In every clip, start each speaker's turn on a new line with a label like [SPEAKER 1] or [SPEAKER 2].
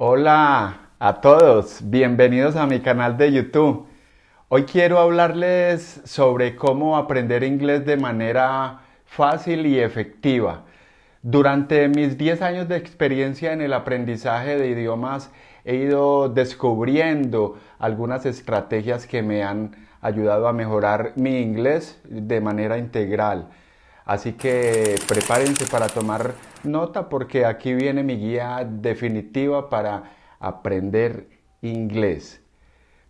[SPEAKER 1] Hola a todos, bienvenidos a mi canal de YouTube. Hoy quiero hablarles sobre cómo aprender inglés de manera fácil y efectiva. Durante mis 10 años de experiencia en el aprendizaje de idiomas he ido descubriendo algunas estrategias que me han ayudado a mejorar mi inglés de manera integral. Así que prepárense para tomar nota porque aquí viene mi guía definitiva para aprender inglés.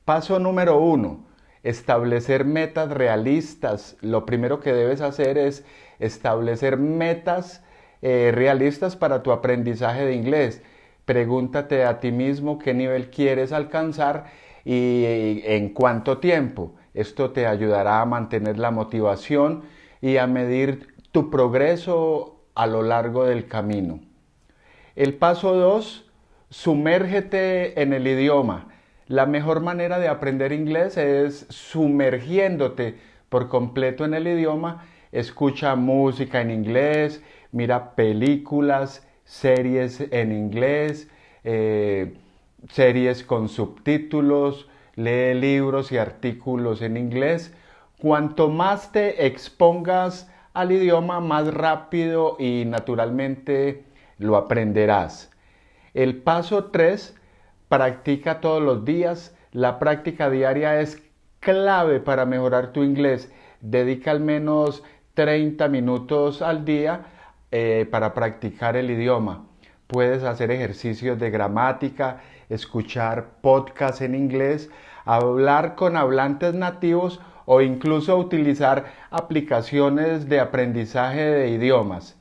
[SPEAKER 1] Paso número uno, establecer metas realistas. Lo primero que debes hacer es establecer metas eh, realistas para tu aprendizaje de inglés. Pregúntate a ti mismo qué nivel quieres alcanzar y en cuánto tiempo. Esto te ayudará a mantener la motivación y a medir tu progreso a lo largo del camino. El paso 2, sumérgete en el idioma. La mejor manera de aprender inglés es sumergiéndote por completo en el idioma. Escucha música en inglés, mira películas, series en inglés, eh, series con subtítulos, lee libros y artículos en inglés. Cuanto más te expongas al idioma, más rápido y naturalmente lo aprenderás. El paso 3, practica todos los días. La práctica diaria es clave para mejorar tu inglés. Dedica al menos 30 minutos al día eh, para practicar el idioma. Puedes hacer ejercicios de gramática, escuchar podcasts en inglés, hablar con hablantes nativos o incluso utilizar aplicaciones de aprendizaje de idiomas.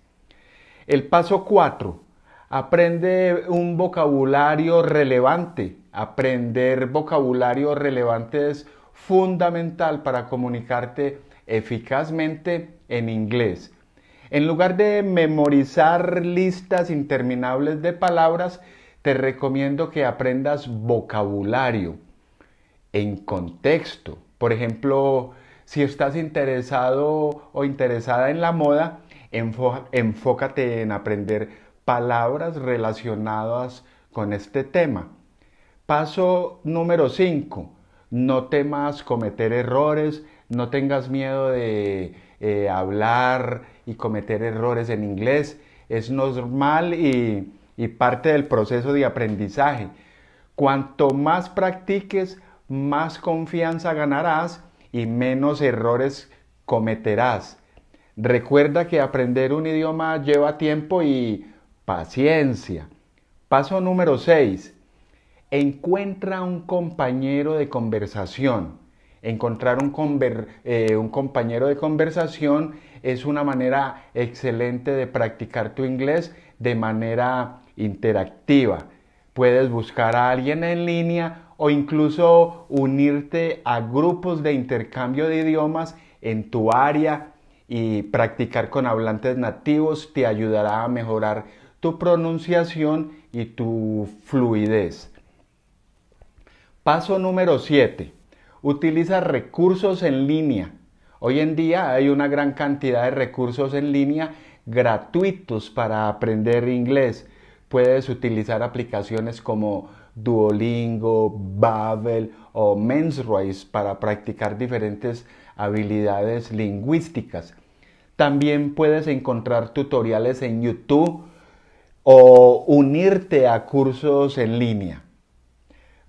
[SPEAKER 1] El paso 4. Aprende un vocabulario relevante. Aprender vocabulario relevante es fundamental para comunicarte eficazmente en inglés. En lugar de memorizar listas interminables de palabras, te recomiendo que aprendas vocabulario en contexto. Por ejemplo, si estás interesado o interesada en la moda, enfócate en aprender palabras relacionadas con este tema. Paso número 5. No temas cometer errores, no tengas miedo de eh, hablar y cometer errores en inglés. Es normal y, y parte del proceso de aprendizaje. Cuanto más practiques, más confianza ganarás y menos errores cometerás. Recuerda que aprender un idioma lleva tiempo y paciencia. Paso número 6. Encuentra un compañero de conversación. Encontrar eh, un, compañero de conversación es una manera excelente de practicar tu inglés de manera interactiva. Puedes buscar a alguien en línea o incluso unirte a grupos de intercambio de idiomas en tu área y practicar con hablantes nativos te ayudará a mejorar tu pronunciación y tu fluidez. Paso número 7. Utiliza recursos en línea. Hoy en día hay una gran cantidad de recursos en línea gratuitos para aprender inglés. Puedes utilizar aplicaciones como Duolingo, Babel o Mensroise para practicar diferentes habilidades lingüísticas. También puedes encontrar tutoriales en YouTube o unirte a cursos en línea.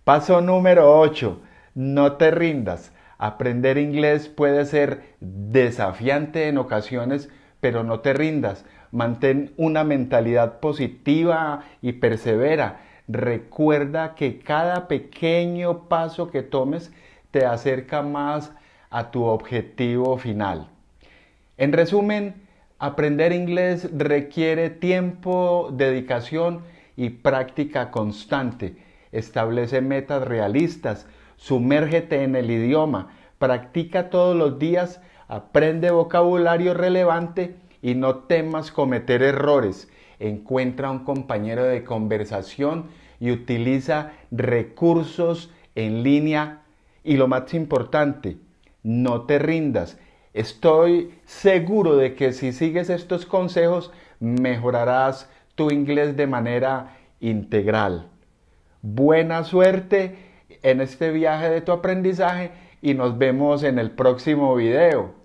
[SPEAKER 1] Paso número 8 no te rindas. Aprender inglés puede ser desafiante en ocasiones, pero no te rindas. Mantén una mentalidad positiva y persevera. Recuerda que cada pequeño paso que tomes te acerca más a tu objetivo final. En resumen, aprender inglés requiere tiempo, dedicación y práctica constante. Establece metas realistas Sumérgete en el idioma, practica todos los días, aprende vocabulario relevante y no temas cometer errores. Encuentra un compañero de conversación y utiliza recursos en línea. Y lo más importante, no te rindas. Estoy seguro de que si sigues estos consejos mejorarás tu inglés de manera integral. buena suerte en este viaje de tu aprendizaje y nos vemos en el próximo video.